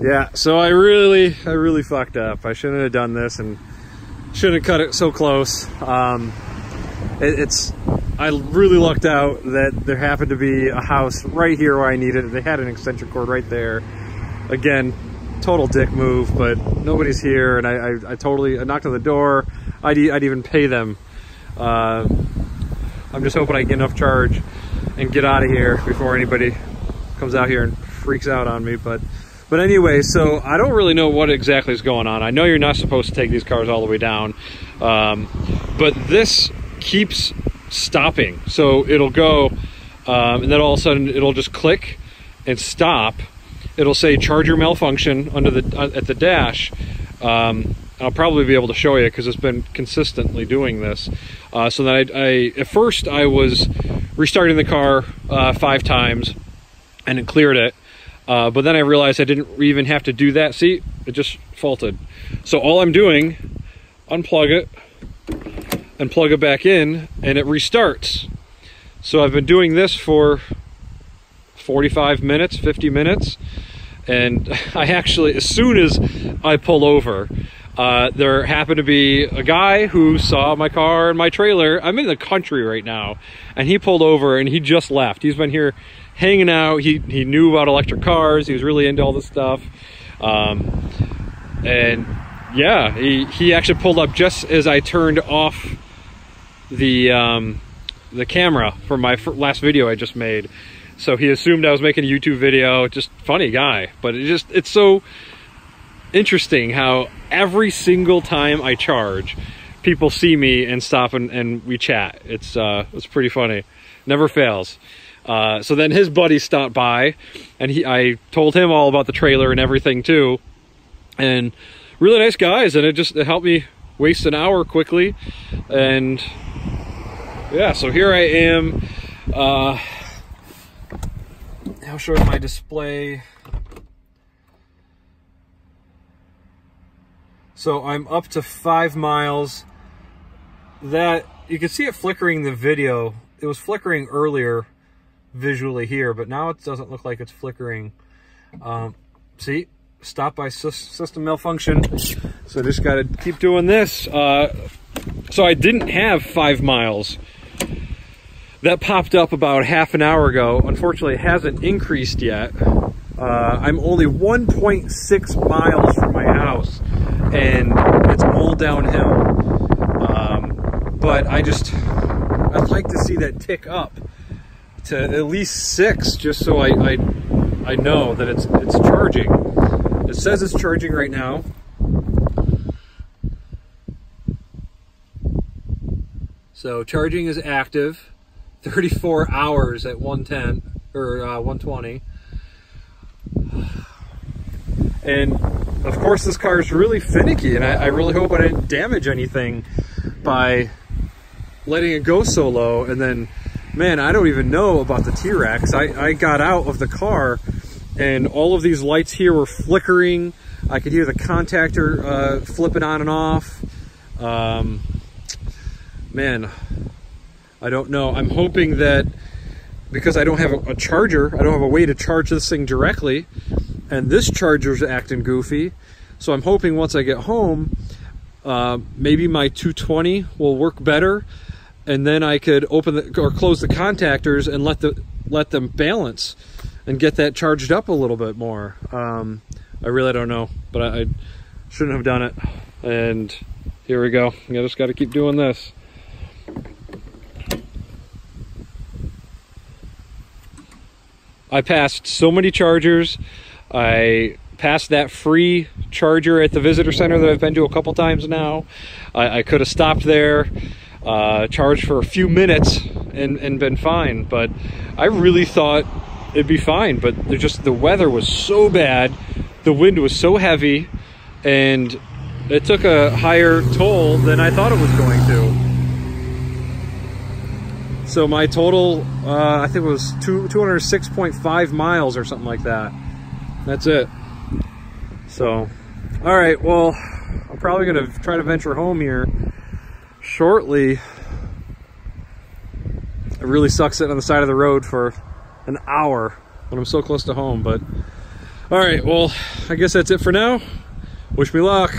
Yeah, so I really, I really fucked up. I shouldn't have done this and shouldn't have cut it so close. Um, it, it's, I really lucked out that there happened to be a house right here where I needed it. They had an extension cord right there. Again, total dick move, but nobody's here, and I, I, I totally I knocked on the door. I'd, I'd even pay them. Uh, I'm just hoping I get enough charge and get out of here before anybody comes out here and freaks out on me. But but anyway, so I don't really know what exactly is going on. I know you're not supposed to take these cars all the way down, um, but this keeps stopping. So it'll go, um, and then all of a sudden it'll just click and stop. It'll say charger malfunction under the uh, at the dash. Um, I'll probably be able to show you because it's been consistently doing this. Uh, so then I, I, at first I was restarting the car uh, five times and it cleared it. Uh, but then I realized I didn't even have to do that. See, it just faulted. So all I'm doing, unplug it and plug it back in and it restarts. So I've been doing this for 45 minutes, 50 minutes. And I actually, as soon as I pull over, uh, there happened to be a guy who saw my car and my trailer. I'm in the country right now, and he pulled over and he just left. He's been here hanging out. He, he knew about electric cars. He was really into all this stuff. Um, and yeah, he, he actually pulled up just as I turned off the, um, the camera for my last video I just made. So he assumed I was making a YouTube video. Just funny guy, but it just, it's so interesting how every single time I charge, people see me and stop and, and we chat. It's, uh, it's pretty funny. Never fails. Uh, so then his buddy stopped by, and he I told him all about the trailer and everything too, and really nice guys, and it just it helped me waste an hour quickly, and yeah, so here I am. Uh, I'll show my display. So I'm up to five miles. That you can see it flickering the video. It was flickering earlier visually here, but now it doesn't look like it's flickering. Um, see, stop by system malfunction. So just got to keep doing this. Uh, so I didn't have five miles. That popped up about half an hour ago. Unfortunately, it hasn't increased yet. Uh, I'm only 1.6 miles from my house, and it's all downhill. Um, but I just, I'd like to see that tick up to at least six, just so I, I, I know that it's, it's charging. It says it's charging right now. So charging is active, 34 hours at 110 or uh, 120. And of course, this car is really finicky, and I, I really hope I didn't damage anything by letting it go so low and then man, I don't even know about the T-Rex. I, I got out of the car and all of these lights here were flickering. I could hear the contactor uh, flipping on and off. Um, man, I don't know. I'm hoping that because I don't have a, a, charger, I don't have a way to charge this thing directly, and this charger's acting goofy. So I'm hoping once I get home, uh, maybe my 220 will work better and then I could open the, or close the contactors and let the let them balance and get that charged up a little bit more. Um, I really don't know, but I, I, shouldn't have done it. And here we go. I just got to keep doing this. I passed so many chargers. I passed that free charger at the visitor center that I've been to a couple times now. I, I could have stopped there uh, charged for a few minutes and, and been fine. But I really thought it'd be fine, but just the weather was so bad, the wind was so heavy, and it took a higher toll than I thought it was going to. So my total, uh, I think it was two, 206.5 miles or something like that. That's it. So, all right, well, I'm probably gonna try to venture home here shortly. It really sucks sitting on the side of the road for an hour when I'm so close to home, but All right, well, I guess that's it for now. Wish me luck.